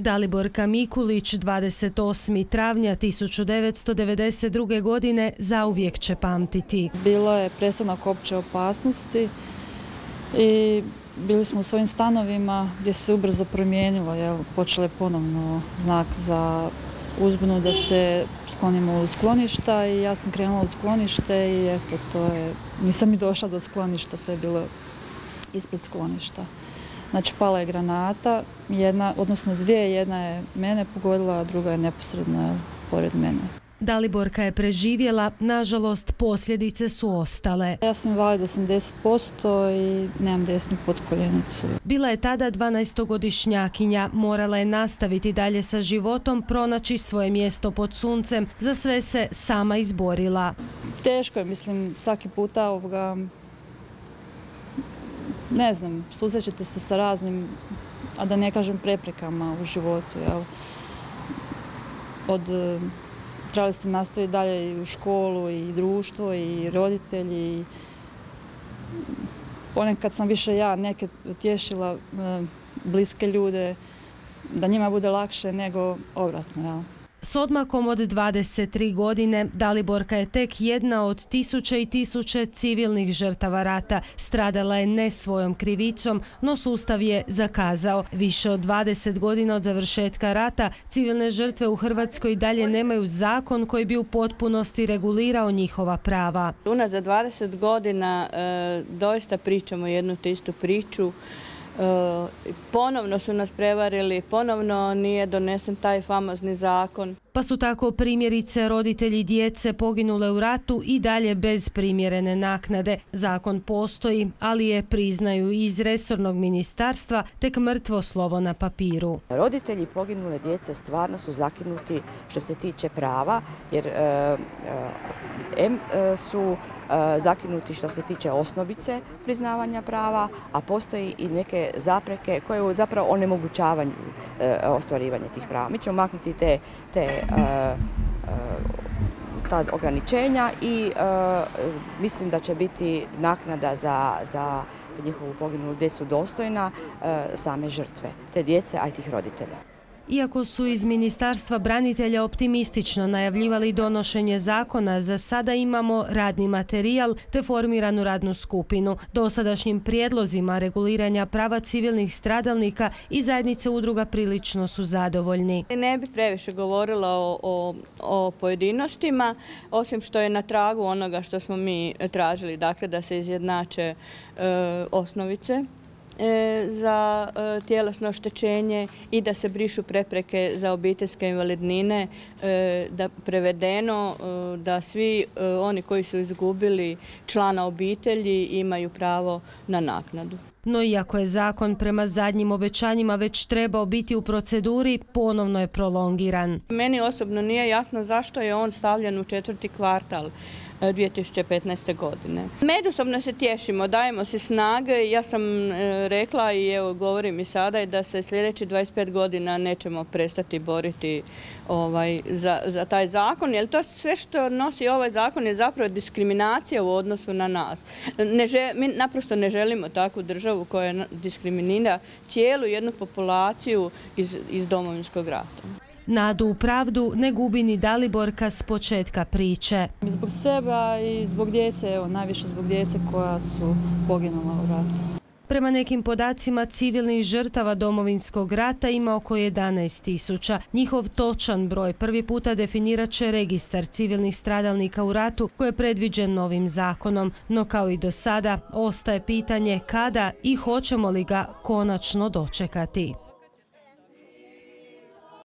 Daliborka Mikulić 28. travnja 1992. godine zauvijek će pamtiti. Bilo je prestanak opće opasnosti i bili smo u svojim stanovima gdje se ubrzo promijenilo, jel, počele ponovno znak za uzbunu da se sklonimo u skloništa i ja sam krenula u sklonište i eto to je, nisam i došla do skloništa, to je bilo ispred skloništa. Znači pala je granata, jedna, odnosno dvije, jedna je mene pogodila, a druga je neposredno pored mene. Daliborka je preživjela, nažalost posljedice su ostale. Ja sam invalid 80% i nemam desnu potkoljenicu. Bila je tada 12-godišnjakinja, morala je nastaviti dalje sa životom, pronaći svoje mjesto pod suncem, za sve se sama izborila. Teško je, mislim, svaki puta ovoga, ne znam, susrećete se sa raznim, a da ne kažem preprekama u životu, jel? Od trebali ste nastaviti dalje i u školu i društvo i roditelji. Ponekad sam više ja neke tješila e, bliske ljude da njima bude lakše nego obratno. S odmakom od 23 godine Daliborka je tek jedna od tisuće i tisuće civilnih žrtava rata. Stradala je ne svojom krivicom, no sustav je zakazao. Više od 20 godina od završetka rata civilne žrtve u Hrvatskoj dalje nemaju zakon koji bi u potpunosti regulirao njihova prava. za 20 godina e, doista pričamo jednu te istu priču. Ponovno su nas prevarili, ponovno nije donesen taj famozni zakon. Pa su tako primjerice roditelji djece poginule u ratu i dalje bez primjerene naknade. Zakon postoji, ali je priznaju iz resornog ministarstva tek mrtvo slovo na papiru. Roditelji poginule djece stvarno su zakinuti što se tiče prava, jer e, e, M su zakinuti što se tiče osnovice priznavanja prava, a postoji i neke zapreke koje zapravo onemogućavaju ostvarivanje tih prava. Mi ćemo maknuti te, te E, e, ta ograničenja i e, mislim da će biti naknada za, za njihovu poginulu djecu dostojna same žrtve, te djece, a i tih roditelja. Iako su iz Ministarstva branitelja optimistično najavljivali donošenje zakona, za sada imamo radni materijal te formiranu radnu skupinu. Dosadašnjim prijedlozima reguliranja prava civilnih stradalnika i zajednice udruga prilično su zadovoljni. Ne bi previše govorila o, o, pojedinostima, osim što je na tragu onoga što smo mi tražili, dakle da se izjednače e, osnovice za e, tjelesno oštećenje i da se brišu prepreke za obiteljske invalidnine, e, da prevedeno da svi oni koji su izgubili člana obitelji imaju pravo na naknadu. No iako je zakon prema zadnjim obećanjima već trebao biti u proceduri, ponovno je prolongiran. Meni osobno nije jasno zašto je on stavljen u četvrti kvartal. 2015. godine. Međusobno se tješimo, dajemo se snage. Ja sam e, rekla i evo govorim i sada da se sljedeći 25 godina nećemo prestati boriti ovaj, za, taj zakon, jer to sve što nosi ovaj zakon je zapravo diskriminacija u odnosu na nas. mi naprosto ne želimo takvu državu koja diskriminira cijelu jednu populaciju iz, iz domovinskog rata. Nadu u pravdu ne gubi ni Daliborka s početka priče. Zbog seba i zbog djece, evo najviše zbog djece koja su poginula u ratu. Prema nekim podacima civilnih žrtava domovinskog rata ima oko 11 tisuća. Njihov točan broj prvi puta definirat će registar civilnih stradalnika u ratu koji je predviđen novim zakonom. No kao i do sada ostaje pitanje kada i hoćemo li ga konačno dočekati.